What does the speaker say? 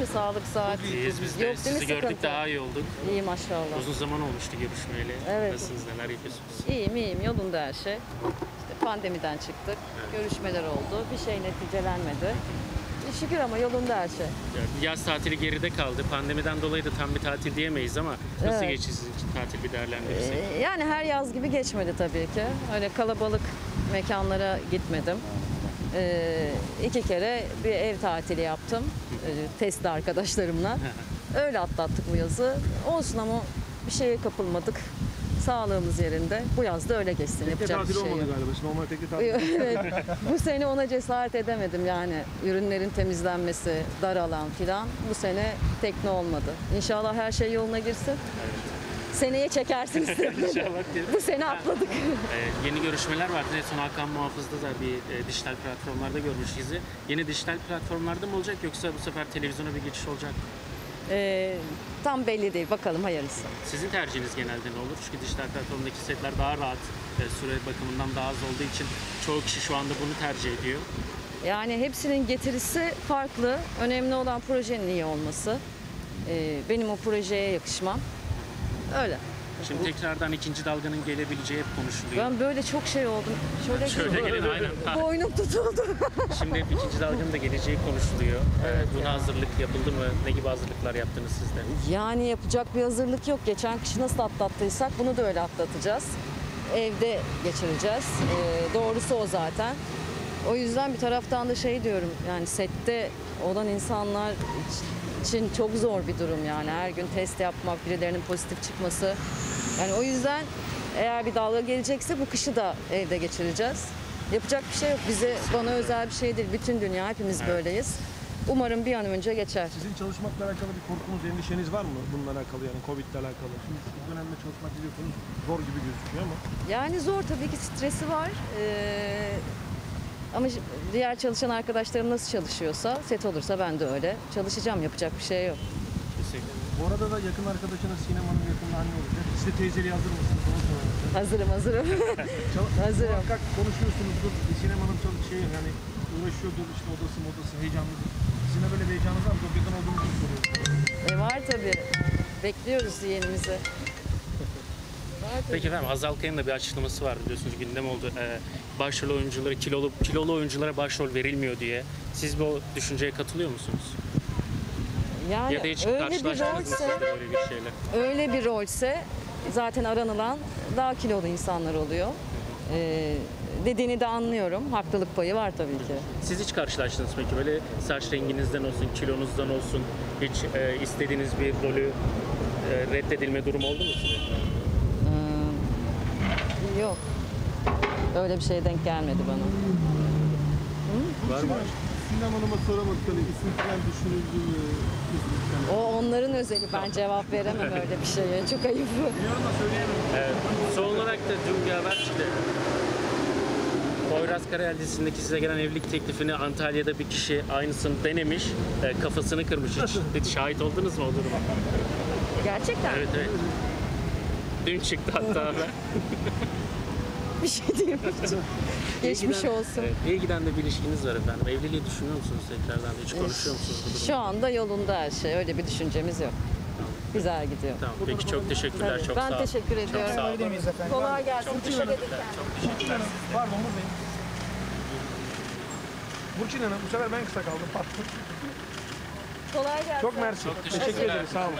mi? Sağlık saat. İyiyiz biz de. Yok Sizi gördük sıkıntı? daha iyi olduk. İyi maşallah. Uzun zaman olmuştu görüşmeyeli. Evet. Nasılsınız, neler yapıyorsunuz? İyiyim iyiyim yolunda her şey. İşte pandemiden çıktık. Görüşmeler oldu. Bir şey neticelenmedi. E, Şükür ama yolunda her şey. Yaz tatili geride kaldı. Pandemiden dolayı da tam bir tatil diyemeyiz ama nasıl Evet. geçti sizin için tatil bir değerlendirirsek? Ee, Yani her yaz gibi geçmedi tabii ki. Öyle kalabalık mekanlara gitmedim. Ee, iki kere bir ev tatili yaptım. Ee, testli arkadaşlarımla. Öyle atlattık bu yazı. Olsun ama bir şeye kapılmadık. Sağlığımız yerinde. Bu yaz da öyle geçsin. Tekne Yapacak bir tatili şey olmadı yok. galiba. Şimdi normal tekne tatili. evet. Bu sene ona cesaret edemedim yani. Ürünlerin temizlenmesi, dar alan filan. Bu sene tekne olmadı. İnşallah her şey yoluna girsin. Seneye çekersiniz. İnşallah diyelim. Bu sene atladık. Ee, yeni görüşmeler vardı. En son Hakan Muhafız'da da bir e, dijital platformlarda görmüş sizi. Yeni dijital platformlarda mı olacak yoksa bu sefer televizyona bir geçiş olacak mı? Ee, tam belli değil. Bakalım hayırlısı. Sizin tercihiniz genelde ne olur? Çünkü dijital platformdaki setler daha rahat, e, süre bakımından daha az olduğu için çoğu kişi şu anda bunu tercih ediyor. Yani hepsinin getirisi farklı. Önemli olan projenin iyi olması. Ee, benim o projeye yakışmam. Öyle. Şimdi tekrardan ikinci dalganın gelebileceği hep konuşuluyor. Ben böyle çok şey oldum. Şöyle, Şöyle gelin aynen. boynum tutuldu. Şimdi hep ikinci dalganın da geleceği konuşuluyor. Evet, Buna hazırlık yapıldı mı? Ne gibi hazırlıklar yaptınız siz de? Yani yapacak bir hazırlık yok. Geçen kışı nasıl atlattıysak bunu da öyle atlatacağız. Evde geçireceğiz. Ee, doğrusu o zaten. O yüzden bir taraftan da şey diyorum yani sette olan insanlar için çok zor bir durum yani. Her gün test yapmak, birilerinin pozitif çıkması. Yani o yüzden eğer bir dalga gelecekse bu kışı da evde geçireceğiz. Yapacak bir şey yok. Bize bana özel bir şey değil. Bütün dünya hepimiz böyleyiz. Umarım bir an önce geçer. Sizin çalışmakla alakalı bir korkunuz, endişeniz var mı bununla alakalı yani Covid'le alakalı? Şimdi bu dönemde çalışmak biliyorsunuz zor gibi gözüküyor ama Yani zor tabii ki stresi var. Ee, ama diğer çalışan arkadaşlarım nasıl çalışıyorsa, set olursa ben de öyle. Çalışacağım, yapacak bir şey yok. Kesinlikle. bu arada da yakın arkadaşınız sinemanın yakında anne olacak. Siz de teyzeliğe hazır mısınız? Onu soralım. Hazırım, hazırım. Hazırım. Muhakkak konuşuyorsunuzdur. Sinemanın çok şey yani uğraşıyordur işte odası modası heyecanlıdır. Sizin de böyle bir heyecanınız var mı? Çok yakın olduğunuzu soruyorum. e var tabii. Bekliyoruz yeğenimizi. Peki efendim Hazal Kaya'nın da bir açıklaması var biliyorsunuz gündem oldu. Ee, başrol oyuncuları kilolu kilolu oyunculara başrol verilmiyor diye. Siz bu düşünceye katılıyor musunuz? Yani ya da hiç öyle bir rolse, böyle bir şeyle? öyle bir rolse zaten aranılan daha kilolu insanlar oluyor. Ee, dediğini de anlıyorum. Haklılık payı var tabii ki. Siz hiç karşılaştınız mı peki böyle saç renginizden olsun, kilonuzdan olsun hiç e, istediğiniz bir rolü e, reddedilme durumu oldu mu size? Yok. Öyle bir şey denk gelmedi bana. Var mı? Sinem Hanım'a soramadık hani isim falan düşünüldü mü? O onların özeli. Ben cevap veremem öyle bir şeye. Çok ayıp. Biliyorum da söyleyemiyorum. Evet. Son olarak da dün bir haber çıktı. Poyraz Karayel dizisindeki size gelen evlilik teklifini Antalya'da bir kişi aynısını denemiş, e, kafasını kırmış. Hiç şahit oldunuz mu o duruma? Gerçekten Evet evet. Dün çıktı hatta haber. bir şey diyemeyeceğim. Geçmiş İyi giden- olsun. Evet, iyi giden de bir ilişkiniz var efendim. Evliliği düşünüyor musunuz tekrardan? Hiç konuşuyor musunuz bu? Şu anda yolunda her şey. Öyle bir düşüncemiz yok. Güzel gidiyor. Tamam. Peki çok teşekkürler. Tabii. Çok ben sağ olun. teşekkür ediyorum. sağ olun. Kolay gelsin. Çok teşekkürler. Çok teşekkürler. Pardon buradayım. Burçin Hanım bu sefer ben kısa kaldım. Pardon. Kolay gelsin. Çok mersi. Çok Teşekkür teşekkürler. ederim. Sağ olun.